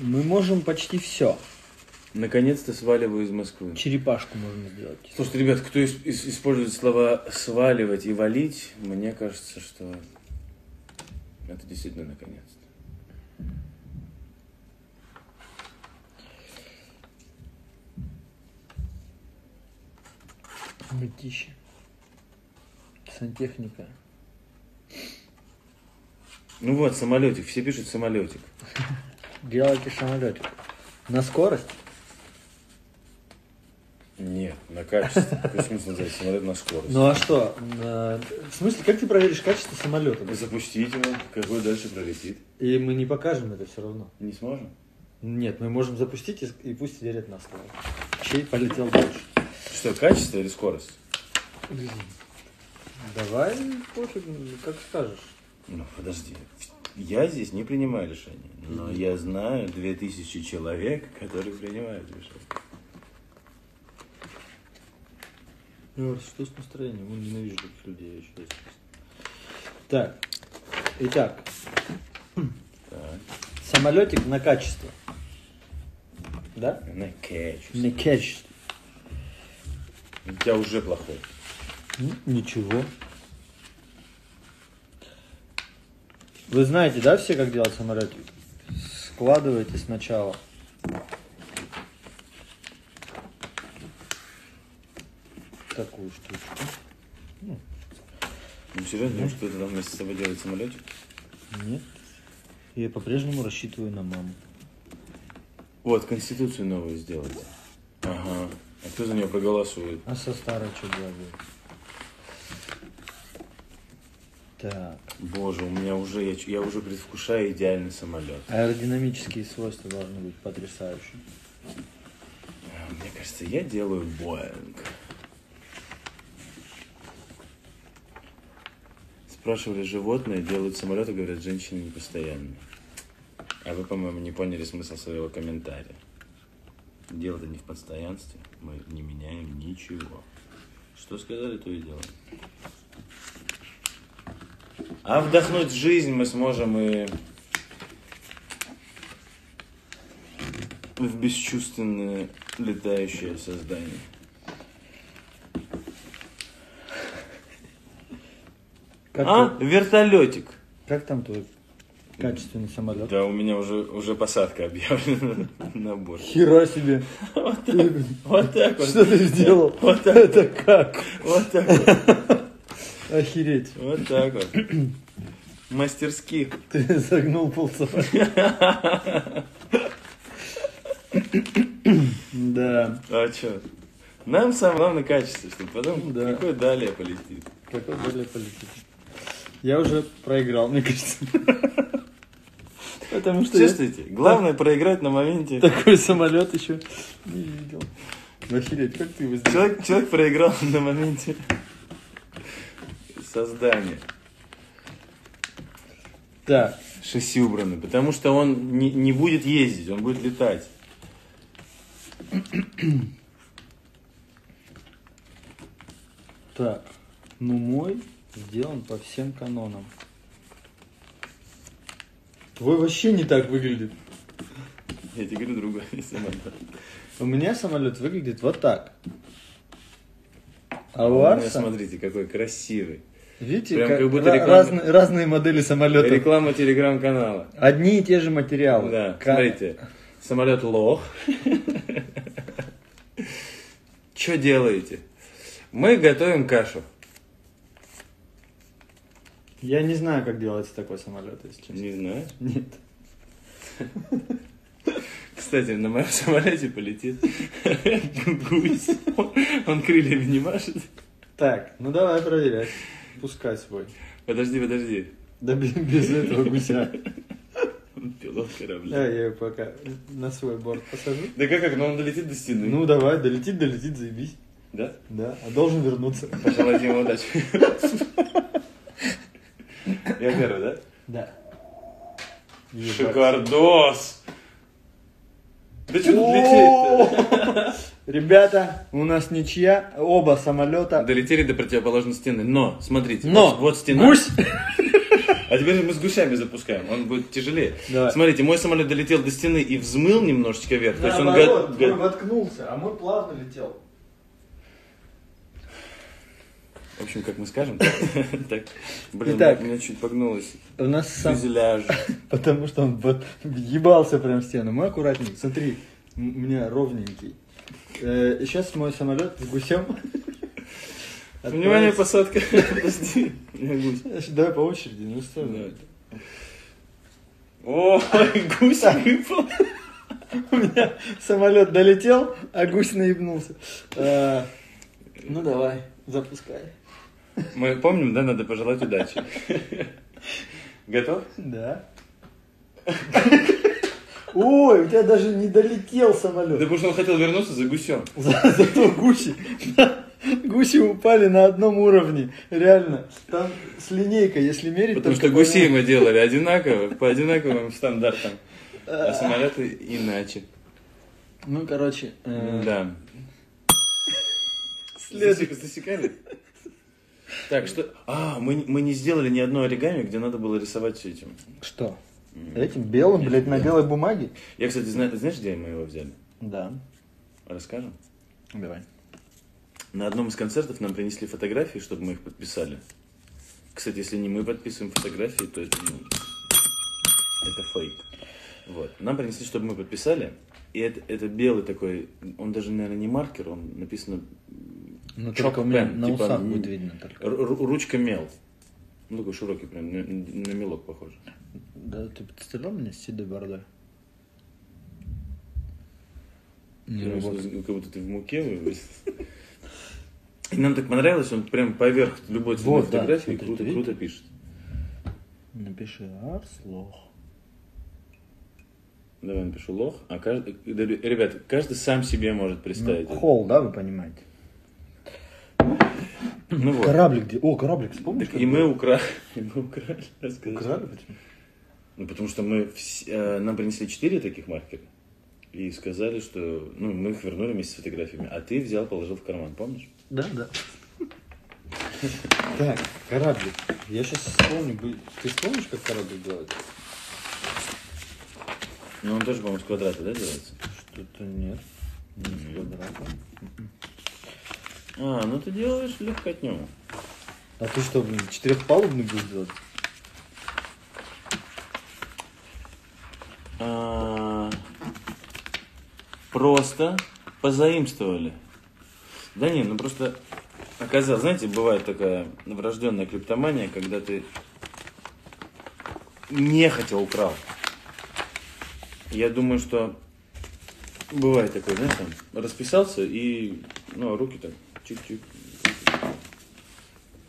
мы можем почти все.
Наконец-то сваливаю из Москвы.
Черепашку можно сделать.
Слушайте, ребят, кто ис- ис- использует слова сваливать и валить, мне кажется, что это действительно наконец-то.
Мытище. Сантехника.
Ну вот, самолетик, все пишут самолетик.
Делайте самолетик. На скорость?
Нет, на качество. Смысл называть самолет на скорость?
Ну а что? В смысле, как ты проверишь качество самолета?
Запустить его, какой дальше пролетит.
И мы не покажем это все равно.
Не сможем?
Нет, мы можем запустить и, пусть верят на слово. Чей полетел дальше.
Что, качество или скорость?
Давай, пофиг, как скажешь.
Ну, подожди. Я здесь не принимаю решения, но я знаю 2000 человек, которые принимают решения.
Ну, что с настроением? Он ненавижу таких людей, я еще. Так, итак,
Так,
самолетик на качество. Да?
на качество.
На качество.
У тебя уже плохой.
Ничего. Вы знаете, да, все, как делать самолетик? Складываете сначала. Такую штучку.
Ну, серьезно, думаешь, что ты там вместе с собой делает самолетик?
Нет. Я по-прежнему рассчитываю на маму.
Вот, конституцию новую сделать. Ага. А кто за нее проголосует?
А со старой что делать? Так.
Боже, у меня уже, я, я уже предвкушаю идеальный самолет.
Аэродинамические свойства должны быть потрясающие.
А, Мне кажется, я делаю Боинг. Спрашивали животные, делают самолеты, говорят, женщины не постоянно. А вы, по-моему, не поняли смысл своего комментария. Дело-то не в постоянстве. Мы не меняем ничего. Что сказали, то и делаем. А вдохнуть жизнь мы сможем и в бесчувственное летающее создание.
Как,
А?
ты-
Вертолетик.
как там твой качественный самолет?
Да, у меня уже, уже посадка объявлена на борт.
Хера себе!
Вот так вот.
Что ты сделал?
Вот так.
Это как?
Вот так вот.
Охереть.
Вот так вот. Мастерски.
Ты загнул полцапа. Да.
А что? Нам самое главное качество, чтобы потом
Да.
какой далее полетит.
Какой далее полетит? Я уже проиграл, мне кажется. Потому что я
Чувствуете? Главное проиграть на моменте.
такой самолет еще не видел. Охереть, как ты его сделал?
Человек, человек проиграл на моменте создания.
Так,
Шасси убраны, потому что он не, не будет ездить, он будет летать.
так. Ну мой сделан по всем канонам. Твой вообще не так выглядит.
Я тебе говорю другой самолет.
У меня самолет выглядит вот так. А у
У меня,
Арса,
смотрите, какой красивый.
Видите,
прям
как
как будто реклама.
разные, разные модели самолетов.
Реклама телеграм-канала.
Одни и те же материалы.
Да,
Ка-
смотрите. Самолет лох. Что делаете? Мы готовим кашу.
Я не знаю, как делается такой самолет, если честно.
Не знаю.
Нет.
Кстати, на моем самолете полетит гусь. Он крыльями не машет.
Так, ну давай проверять. Пускай свой.
Подожди, подожди.
Да без, без этого гуся.
Пилот корабля.
Да, я ее пока на свой борт посажу.
Да как, как? Ну он долетит до стены.
Ну давай, долетит, долетит, заебись.
Да?
Да, а должен вернуться.
Пожелать ему удачи. Я первый, да?
Да.
Шикардос! Да что тут лететь
Ребята, у нас ничья, оба самолета.
Долетели до противоположной стены. Но, смотрите,
Но,
вот, вот стена.
гусь,
А теперь мы с гусями запускаем, он будет тяжелее.
Давай.
Смотрите, мой самолет долетел до стены и взмыл немножечко вверх. То есть он го-
твой воткнулся, а мой плавно летел.
В общем, как мы скажем, так. Блин,
Итак.
меня чуть погнулось
У нас сам...
фюзеляж.
Потому что он вот въебался прям в стену. Мы аккуратненько, смотри, у меня ровненький. Сейчас мой самолет с гусем.
Внимание, посадка. Подожди.
Давай по очереди, ну что.
Ой, гусь выпал.
У меня самолет долетел, а гусь наебнулся. Э, Ну давай, запускай.
Мы помним, да, надо пожелать удачи. Готов?
Да. Ой, у тебя даже не долетел
Да
самолет.
потому что он хотел вернуться за гусем.
За- Зато гуси, гуси упали на одном уровне. Реально. Там с линейкой, если мерить,
Потому что гусей
нему.
мы делали одинаково, по одинаковым стандартам. А самолеты иначе.
Ну, короче. э,
Да.
Следующий.
Засек- Засекали? Так, что... А, мы, мы не сделали ни одной оригами, где надо было рисовать этим.
Что? Этим белым, блядь, на белой бумаге?
Я, кстати, зна- знаешь, где мы его взяли?
Да.
Расскажем?
Давай.
На одном из концертов нам принесли фотографии, чтобы мы их подписали. Кстати, если не мы подписываем фотографии, то это, ну, это фейк. Вот. Нам принесли, чтобы мы подписали. И это, это белый такой, он даже, наверное, не маркер, он написано
Ну, только у меня
pen,
на
типа,
усах будет видно только.
ру- ру- ручка мел. Ну, такой широкий, прям на, на мелок похож.
Да, ты представлял меня с седой бородой?
Ну,
Не работает.
ну, как будто ты в муке. И нам так понравилось, он прям поверх любой цветной
Вот, да,
фотографии
смотри,
круто, круто пишет.
Напиши Арс лох.
Давай напишу лох. А каждый, да, ребята, каждый сам себе может представить. это.
Холл, да, вы понимаете?
Ну вот.
Кораблик где? О, кораблик, вспомнишь?
И мы украли. И мы украли. рассказать.
Украли почему?
Ну, потому что мы вс- э, нам принесли четыре таких маркера. И сказали, что ну, мы их вернули вместе с фотографиями. А ты взял, положил в карман, помнишь?
Да, да. Так, кораблик. Я сейчас вспомню. бы- Ты вспомнишь, как кораблик делать?
Ну, он тоже, по-моему, с квадрата, да, делается?
Что-то нет. Не с квадратом.
А, ну ты делаешь легкотню.
А ты что, четырехпалубный будешь делать?
А, просто позаимствовали. Да не, ну просто оказалось, знаете, бывает такая врожденная криптомания, когда ты нехотя украл. Я думаю, что бывает такое, знаешь, там, расписался и, ну, руки так, чик-чик,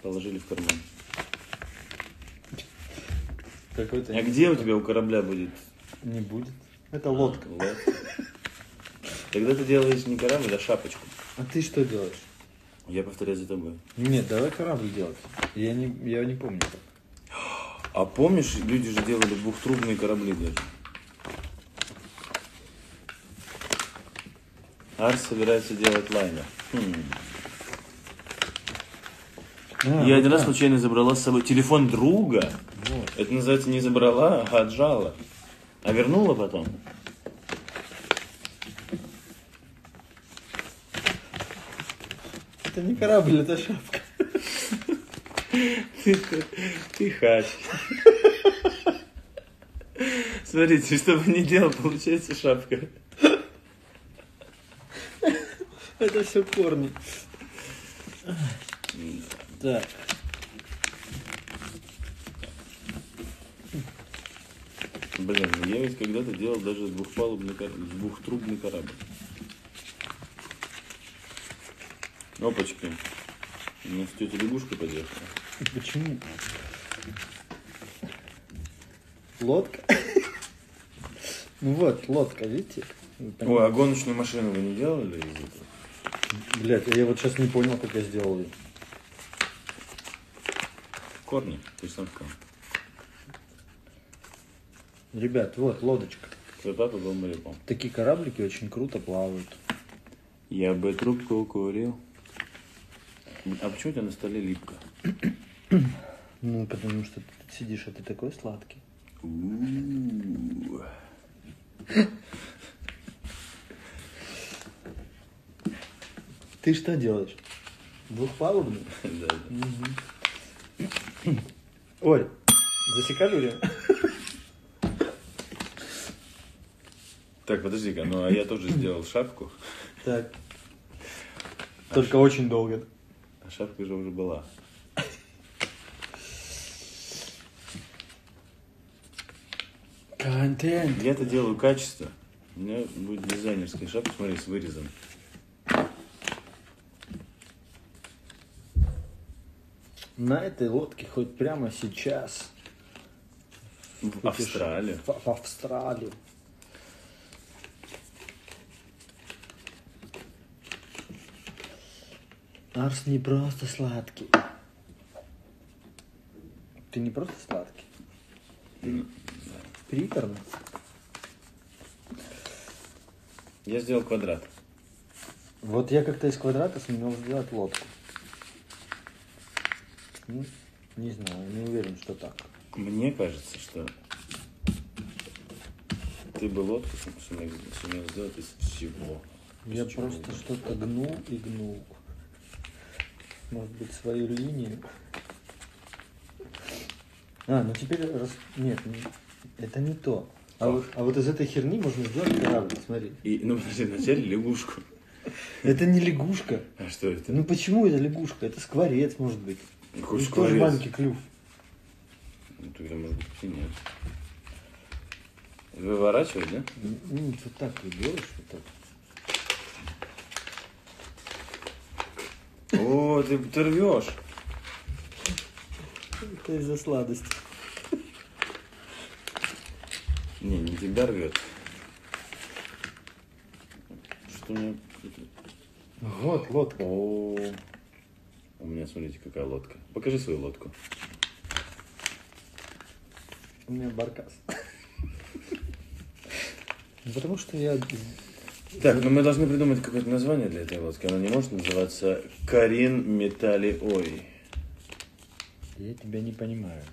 положили в карман.
Какой-то
А где у тебя у корабля будет
не будет. Это лодка.
лодка? Тогда ты делаешь не корабль, а шапочку.
А ты что делаешь?
Я повторяю за тобой.
Нет, давай корабль делать. Я не, я не помню как.
А помнишь, люди же делали двухтрубные корабли даже. Арс собирается делать лайнер. Хм. Я один раз случайно забрала с собой телефон друга.
Вот.
Это называется не забрала, а отжала. А вернула потом.
Это не корабль, это шапка.
Ты, ты хач. Смотрите, что бы ни делал, получается шапка.
Это все корни. Так.
Блин, ну я ведь когда-то делал даже двухпалубный корабль, двухтрубный корабль. Опачки. У нас тетя лягушка подъехала.
Почему? Лодка? Ну вот, лодка, видите? Вы
Ой,
понимаете?
а гоночную машину вы не делали из этого?
Блядь, я вот сейчас не понял, как я сделал ее.
Корни, сказал.
Ребят, вот лодочка.
Папа был моряком.
Такие кораблики очень круто плавают.
Я бы трубку курил. А почему у тебя на столе липко?
Ну, потому что ты сидишь, а ты такой сладкий. Ты что делаешь? Двухпалубный?
Да, да.
Оль, засекали время?
Так, подожди-ка, ну а я тоже сделал шапку.
Так. Только очень долго.
А шапка же уже была.
Контент.
Я это делаю качество. У меня будет дизайнерская шапка, смотри, с вырезом.
На этой лодке хоть прямо сейчас.
В Австралию.
В, в Австралию. Арс не просто сладкий. Ты не просто сладкий. Ты приторный.
Я сделал квадрат.
Вот я как-то из квадрата сумел сделать лодку. Ну, не знаю, не уверен, что так.
Мне кажется, что ты бы лодку сум- сумел, сумел сделать из всего. Из
Я
чего
просто что-то гнул и гнул. Может быть, свою линию. А, ну теперь... Рас... Нет, не- это не то. А вот, а вот из этой херни можно сделать корабль, смотри.
И, ну, подожди, вначале лягушку.
Это не лягушка.
А что это?
Ну почему это лягушка? Это скворец, может быть.
Ну,
них тоже
скворец.
маленький клюв.
Ну, тогда, может быть, и нет. Выворачивать, да?
Ну, вот так ты делаешь, вот так.
О, ты, ты рвешь.
Это из-за сладости.
Не, не тебя рвет. Что у меня...
Вот, лодка.
О, у меня, смотрите, какая лодка. Покажи свою лодку.
У меня баркас. Потому что я...
Так, ну мы должны придумать какое-то название для этой лодки. Она не может называться Карин Металли Ой.
Я тебя не понимаю.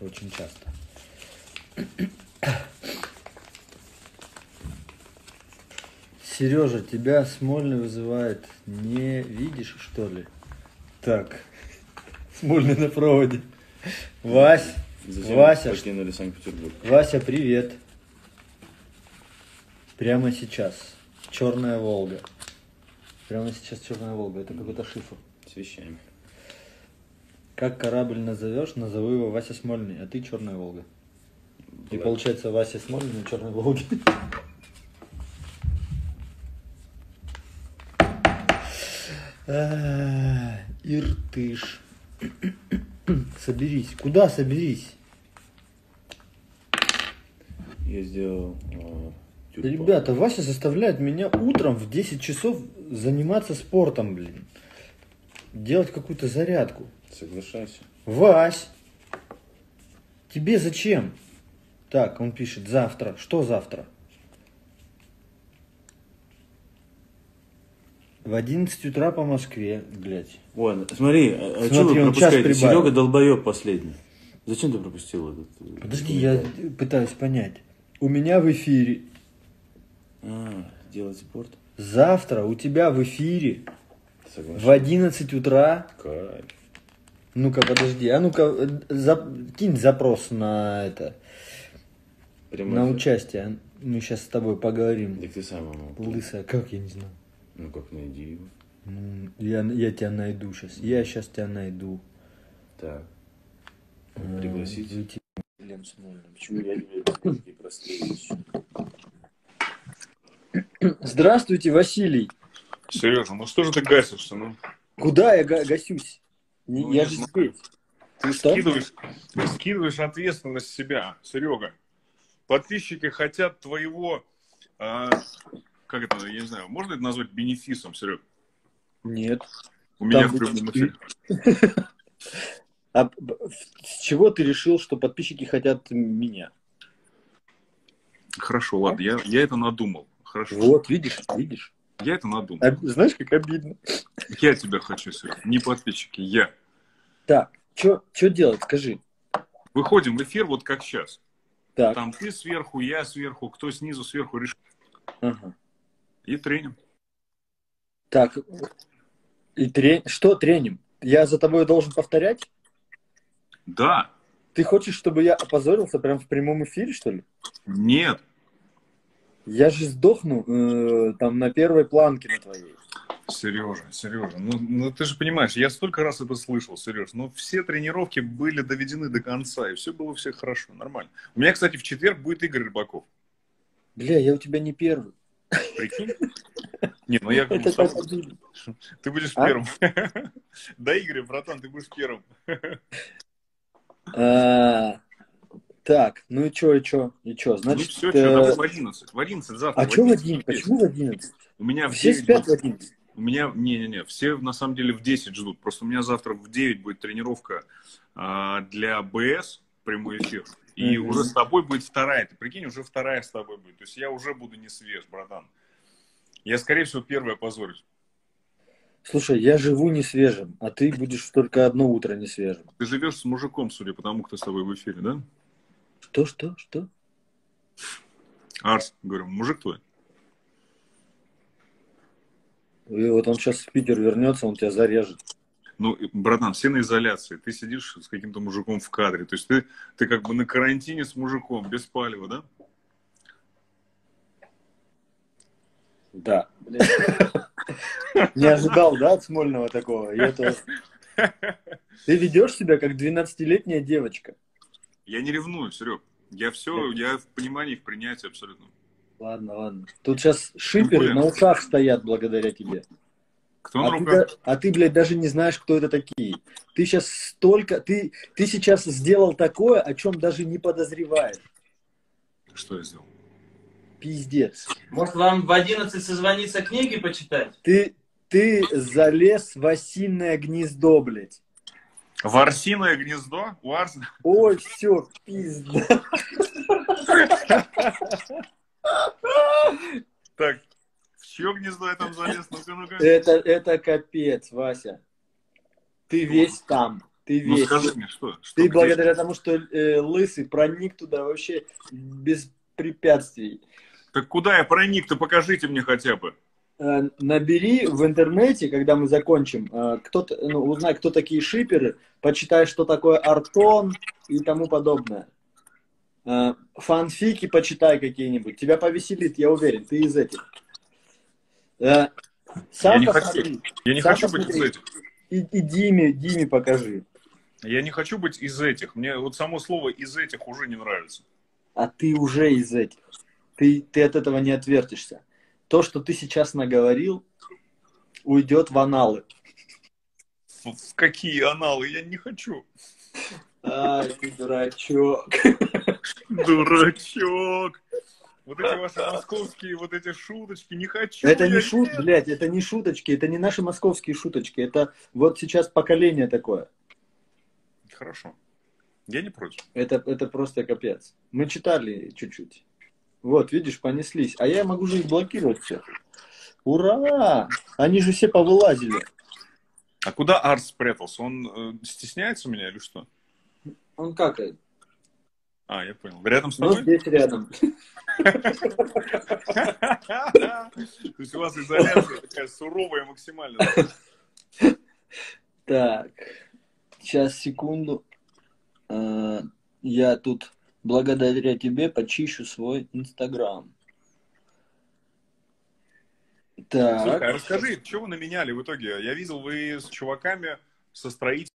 Очень часто. Сережа, тебя Смольный вызывает. Не видишь, что ли? Так. Смольный на проводе. Вась.
Зачем
Вася,
покинули Санкт-Петербург?
Вася, привет. Прямо сейчас. Черная Волга. Прямо сейчас Черная Волга. Это какой-то шифр.
С вещами.
Как корабль назовешь, назову его Вася Смольный, а ты Черная Волга. И
Black.
получается Вася Смольный на Черной Волге. Иртыш. Соберись. Куда соберись?
Я сделал... э.
Ребята, Вася заставляет меня утром в 10 часов заниматься спортом, блин. Делать какую-то зарядку.
Соглашайся.
Вась, тебе зачем? Так, он пишет, завтра. Что завтра? В 11 утра по Москве, блядь.
Ой, смотри, а, а
Смотри,
что вы пропускаете? Серега долбоеб последний. Зачем ты пропустил этот? э,
Подожди, я пытаюсь понять. У меня в эфире.
А, делать спорт?
Завтра у тебя в эфире
Соглашаюсь.
в 11 утра.
Кайф.
Ну-ка, подожди. А ну-ка, э, за- кинь запрос на это.
Прямой
на участие. Мы сейчас с тобой поговорим.
Так ты сам ему.
Лысая, как я не знаю.
Ну как, найди его.
Ну, Я, я тебя найду сейчас. Я сейчас тебя найду.
Так.
Э,
Пригласить?
выйти.
Почему я не такие простые вещи?
Здравствуйте, Василий.
Сережа, ну что же ты гасишься? Ну,
Куда я га- гасюсь? Не-
Ну,
я
не
же здесь.
ты
Что?
скидываешь, ты скидываешь ответственность себя, Серега. Подписчики хотят твоего, а, как это, я не знаю, можно это назвать бенефисом, Серег?
Нет.
У меня в прямом эфире.
А с чего ты решил, что подписчики хотят меня?
Хорошо, ладно, я, я это надумал. Хорошо.
Вот, видишь, видишь.
Я это надумал.
Об- Знаешь, как обидно.
Я тебя хочу, Серег. Не подписчики, я.
Так, что делать, скажи.
Выходим в эфир вот как сейчас.
Так,
Там ты сверху, я сверху, кто снизу, сверху решит.
ага.
И треним.
так. И трен... что треним? Я за тобой должен повторять?
Да,
Ты хочешь, чтобы я опозорился прям в прямом эфире, что ли?
нет.
Я же сдохну э, там на первой планке на твоей.
Сережа, Сережа, ну, ну ты же понимаешь, я столько раз это слышал, Сереж, но все тренировки были доведены до конца, и все было все хорошо, нормально. У меня, кстати, в четверг будет Игорь Рыбаков.
Бля, я у тебя не первый.
Прикинь? Не, ну я говорю, сам- ты будешь
А?
первым. Да, Игорь, братан, ты будешь первым.
А, Так, ну и чё, и чё, и чё?
Ну
Значит,
все,
э,
что, давай в 11. В 11 завтра.
а чё в
11
один?
капец.
Почему в 11?
У меня в
Все
9
спят в
будет-
11.
У меня, не-не-не, все на самом деле в 10 ждут. Просто у меня завтра в 9 будет тренировка а, для БС, прямой эфир. И
Мгм.
уже с тобой будет вторая. Ты прикинь, уже вторая с тобой будет. То есть я уже буду не свеж, братан. Я, скорее всего, первый опозорюсь.
Слушай, я живу не свежим, а ты будешь только одно утро не свежим.
Ты живешь с мужиком, судя по тому, кто с тобой в эфире, да?
Что, что, что?
Арс, говорю, мужик твой.
И вот он сейчас в Питер вернется, он тебя зарежет.
Ну, братан, все на изоляции. Ты сидишь с каким-то мужиком в кадре. То есть ты, ты как бы на карантине с мужиком, без палева, да?
Да. Не ожидал, да, от Смольного такого? Я тоже. Ты ведешь себя как 12-летняя девочка.
Я не ревную, Серег. Я все, я в понимании, в принятии абсолютно.
Ладно, ладно. Тут сейчас шиперы на ушах стоят благодаря тебе.
Кто на
А ты,
руках?
да- а ты, блядь, даже не знаешь, кто это такие. Ты сейчас столько... Ты, ты сейчас сделал такое, о чем даже не подозреваешь.
Что я сделал?
Пиздец.
Может, вам в 11 созвониться книги почитать?
Ты, ты залез в осиное гнездо, блядь.
Ворсиное гнездо? У Арса?
Ой, все, пизда.
Так, в чье гнездо я там залез? Ну-ка, ну-ка.
Это, это капец, Вася. Ты весь там. Ты
Ну
весь.
скажи мне, что? что
Ты благодаря тому, что э, лысый проник туда вообще без препятствий.
Так куда я проник-то? Покажите мне хотя бы.
Э, набери в интернете, когда мы закончим, э, кто ну, узнай, кто такие шиперы, почитай, что такое артон и тому подобное. Э, фанфики почитай какие-нибудь. Тебя повеселит, я уверен, ты из этих. Э, сам
Я не
посмотри.
Я не
Сам
хочу быть из этих.
И, и Диме, Диме покажи.
Я не хочу быть из этих. Мне вот само слово из этих уже не нравится.
А ты уже из этих. Ты, ты от этого не отвертишься. То, что ты сейчас наговорил, уйдет в аналы.
В в какие аналы? Я не хочу.
Ай, ты дурачок.
Дурачок. Вот эти ваши московские вот эти шуточки, не хочу.
Это
я
не шут, блядь, это не шуточки, это не наши московские шуточки, это вот сейчас поколение такое.
Хорошо. Я не против.
Это, это просто капец. Мы читали чуть-чуть. Вот, видишь, понеслись. А я могу же их блокировать всех. Ура! Они же все повылазили.
А куда Арс спрятался? Он э, стесняется меня или что?
Он какает.
А, я понял. Рядом с
Ну,
тобой?
здесь рядом.
То есть у вас изоляция такая суровая максимально.
Так, сейчас, секунду. Э, Я тут благодаря тебе почищу свой Инстаграм.
Слушай, а
Так,
расскажи, что вы наменяли в итоге? Я видел, вы с чуваками со строителем